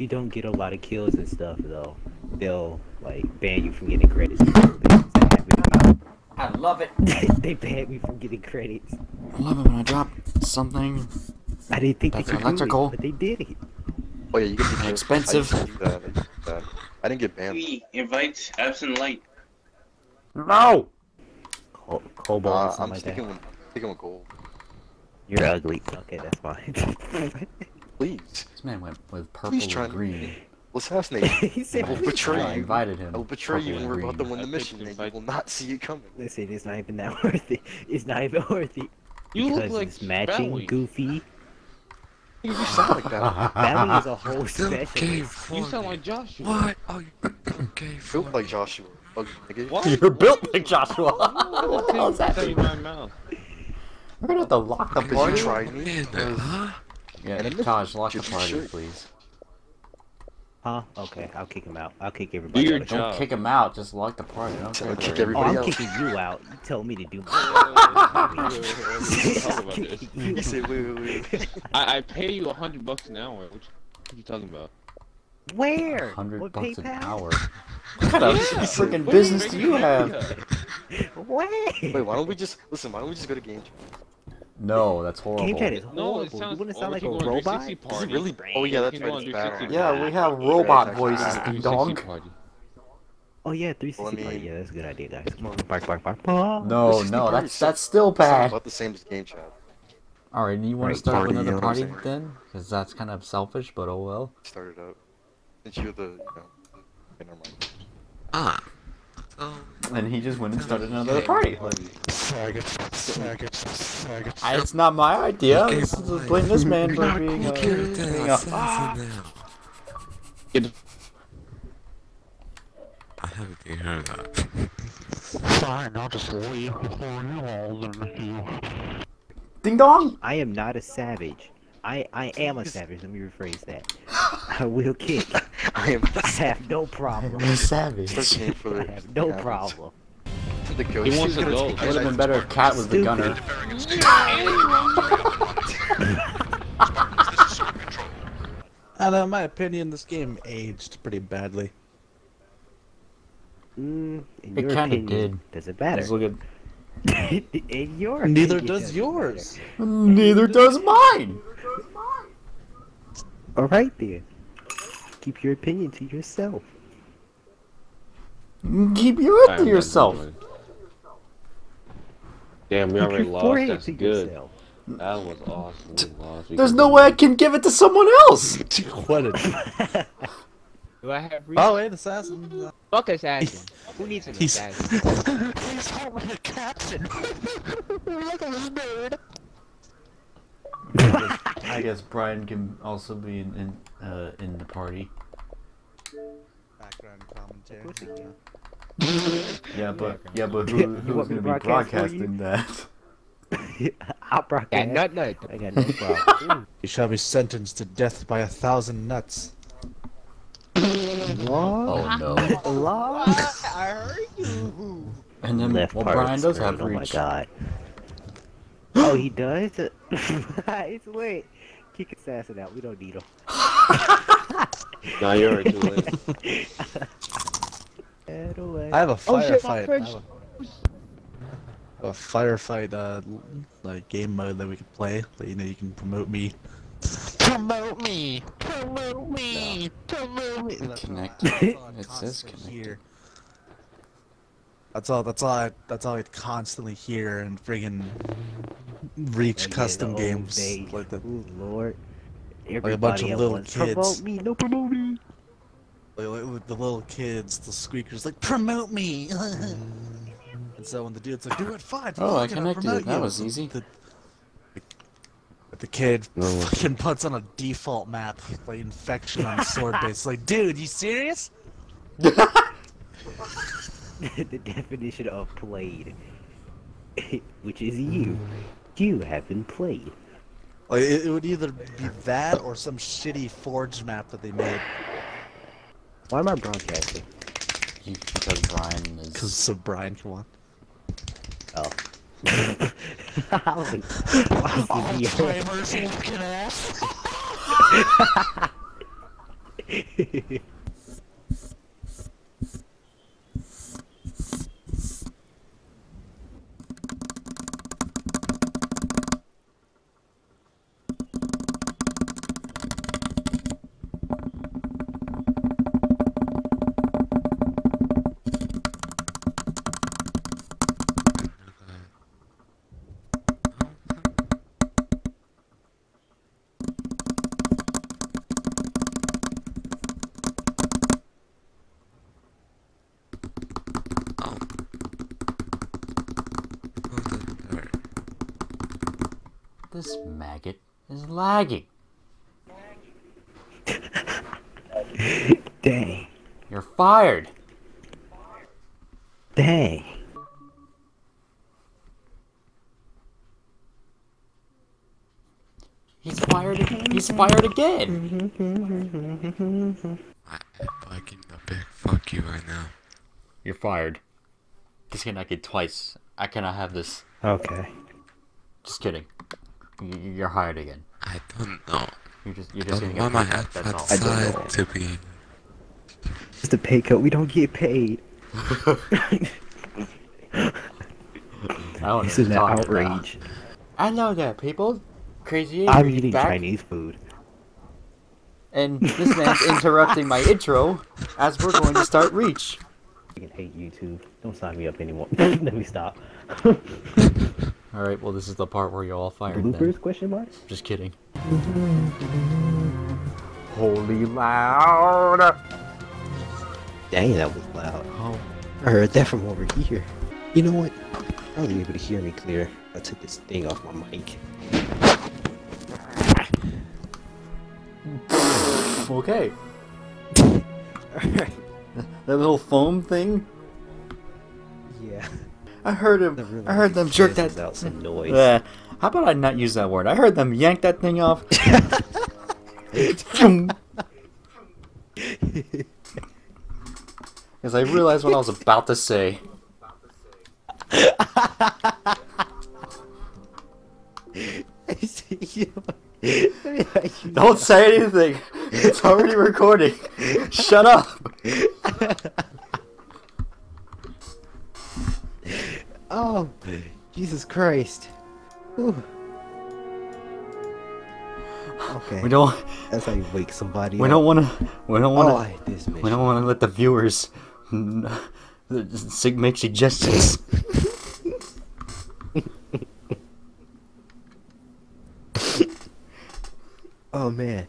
if you don't get a lot of kills and stuff, though, they'll like ban you from getting credits. I love it. they banned me from getting credits. I love it when I drop something. I didn't think That's they could electrical. do it, but they did it. Oh yeah, you get the Expensive. I, used to that. I, used to that. I didn't get banned. We invite absent light. No! Co- Cobalt Uh, I'm something like sticking that. with sticking with gold. You're ugly. Okay, that's fine. Please, This man went with purple Please try and to- green. we'll assassinate. you. he said, I will betray try." I you. invited him. I will betray you when and we're about to win the mission, picked and you will not see it coming. Listen, it's not even that worth it. It's not even worth it. You look like it's matching, Bowie. goofy. You sound like that. Bowie is a whole specialist. You sound like Joshua. What? Oh, you okay for Built like Joshua. Ugly. What? You're built like Joshua. What what the hell's that in mean? my mouth? We're gonna have to lock the Because party. you tried me. in there, huh? Yeah, And then- Taj, lock the Should be party, sure. please. Huh? Okay, I'll kick him out. I'll kick everybody your out. Don't job. kick him out, just lock the party. I don't care Don't if kick they're- Oh, everybody I'm out. kicking you out. You tell me to do. He said, wait, wait, wait. I, I pay you a hundred bucks an hour. What are you talking about? Where? Hundred What bucks an PayPal? hour. What kind of freaking business do you have? Wait. Wait, why don't we just listen? Why don't we just go to game? No, that's horrible. Game chat is No, horrible. it sounds. you wouldn't oh, sound we like a can go on robot? Is it party. really? Oh yeah, that's right. It's go on bad. 360 Yeah, we have robot voices, ding dong. Oh yeah, 360 Well, I party. mean- Yeah, that's a good idea, guys. Come on, bark, bark, bark, bark. No, no, that's that's still bad. about the same as game chat. All right, you want Right, to start party, another you know party then? Because that's kind of selfish, but oh well. Started up. Since you're the, you know. Never mind. Ah. Oh. And he just went and started another party. Faggots, faggots, faggots. I, it's not my idea. Okay, This is fine. blame this man for being a, character. being I'll a ah. now. Get- I haven't even heard that. Fine, I'll just leave before you all learn you. Ding dong. I am not a savage. I I am a savage. Let me rephrase that. I will kick. I am I have no problem. You're savage. Start game I have no happens. problem. The ghost He wants is to gonna go. take It would have been better if Kat was the gunner. I don't know, in my opinion, this game aged pretty badly. Mm, in It your kinda opinion, did. Does it matter? Just look at. in your Neither opinion, does does yours. Neither does mine. All right then. Keep your opinion to yourself. Keep your I it to yourself. Damn, we Keep already lost. That's good. yourself. That was awesome. We lost. We There's no done way I can give it to someone else. what a... Do I have Oh, wait, assassin. Fuck assassin. Who needs an He's- assassin? He's holding the captain. Look at this nerd. I guess Brian can also be in in, uh, in the party. Background commentary. course he can. Yeah, but yeah, but You who, want who's gonna be broadcast for broadcasting that? I'll broadcast. Yeah, nut nut. I got no problem. You shall be sentenced to death by a thousand nuts. What? Oh no! Lord. I heard you. And then Left well, part of Brian the does screen, have Oh my god. oh, he does? it's lit. Kick assassin out. We don't need him. Nah, you're already too late. I have a Oh, shit, firefight. I a, a firefight uh like game mode that we could play. That you know you can promote me. Promote me. Promote me. Promote me. That's Connect. that's all It says connect. hear. That's all. That's all. I. That's all I constantly hear and friggin' Reach Oh, yeah, custom games days. like the Ooh, Lord. a bunch of little kids. Promote me. No promote me. like, like, like the little kids, the squeakers, like promote me. Mm. and so when the dude's like, "Do it, fine." Oh, I fuck it, connected it. That you," was easy. The, the kid No. fucking puts on a default map, like infection on sword base. Like, dude, you serious? the definition of played. Which is you. Mm. You have been played. Like, oh, it, it would either be that or some shitty forge map that they made. Why am I broadcasting? Because Brian is. Cause so Brian, come on. Oh. I was like, I was like, yo. Timers looking ass. This maggot is lagging. Dang. You're fired. Dang. He's fired. Again He's fired again. I am fucking a big fuck you right now. You're fired. Disconnected twice. I cannot have this. Okay. Just kidding. Y- You're hired again. I don't know. You're just. You're just I gonna want get my paid back, That's all. I don't know. to be. It's the pay cut. We don't get paid. I don't know This what is you're an talking about. outrage. I know that, people. Crazy I'm eating back, Chinese food. and this man's interrupting my intro as we're going to start Reach. I can hate YouTube. Don't sign me up anymore. Let me stop. All right. Well, this is the part where you're all fired. then. Question mark? Just kidding. Holy loud! Dang, that was loud. Oh, I heard that from over here. You know what? I'll be able to hear me clear. I took this thing off my mic. okay. Alright. That little foam thing. I heard him. I heard them jerk that. out some noise. Yeah. How about I not use that word? I heard them yank that thing off. Because I realized what I was about to say. Don't say anything. It's already recording. Shut up. oh, Jesus Christ. Whew. Okay, We don't. that's how you wake somebody We up. don't want to. We don't Oh, want to. mission. We don't want to let the viewers make suggestions. Oh man.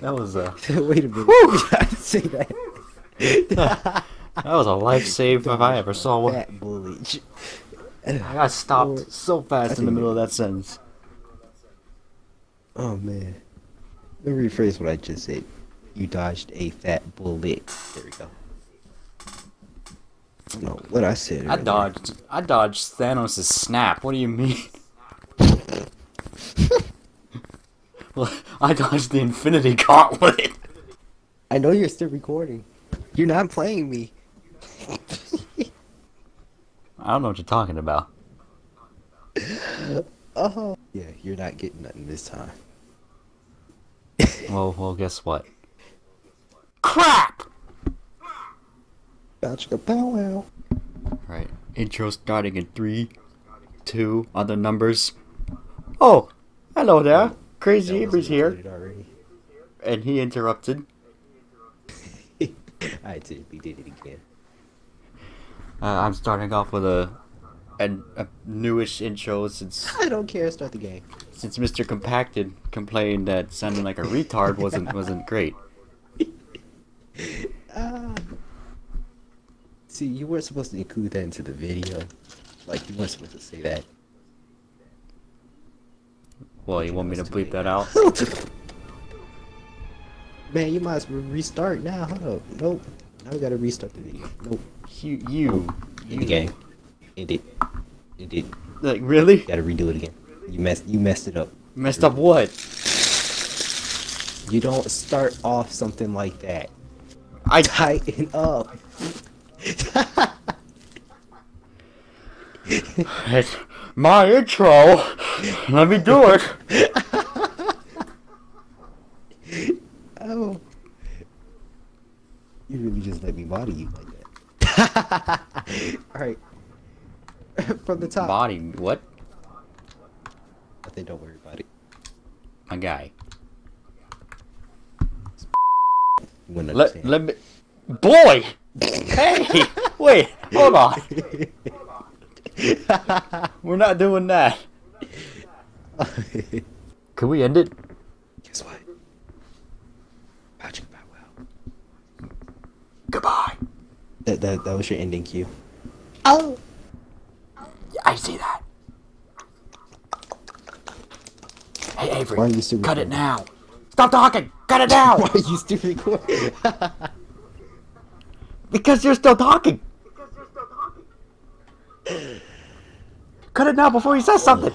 That was a Wait a minute. I say that. That was a life save if I ever saw one. Fat bully. I got stopped so fast in the middle of that sentence. Oh man. Let me rephrase what I just said. You dodged a fat bullet. There we go. I don't know what I said. I dodged. I dodged Thanos' snap. What do you mean? well, I dodged the Infinity Gauntlet. I know you're still recording. You're not playing me. I don't know what you're talking about. Oh. Yeah, you're not getting nothing this time. Well, well, guess what? Crap! Gotcha, pow wow. Right. Intro starting in three, two, other numbers. Oh, hello there. Krazy Avery's here. Already. And he interrupted. I did. We did it again. Uh, I'm starting off with a, an, a newish intro since I don't care. Start the game. since Mr. Compacted complained that sounding like a retard wasn't wasn't great. Ah. See, you weren't supposed to include that into the video. Like, you weren't supposed to say that. Well, you want me to bleep that out? Man, you might as well restart now. Hold up. Nope. Now we gotta restart the video. Nope. You, you, In the game. End it. End it. Did. Like really Gotta redo it again. You messed. You messed it up. messed up what? You don't start off something like that. I Tighten up. it's my intro. Let me do it. body you like that. Alright. From the top. Body, what? Nothing, don't worry about it. My guy. You Let, let me. Boy! hey! Wait, hold on. We're not doing that. Can we end it? Guess what? How'd you about well? Goodbye. That, that, that was your ending cue. Oh. I see that. Hey, Avery, Why are you still cut it now. Stop talking! Cut it now! Why are you still recording? because you're still talking. Cut it now before he says something.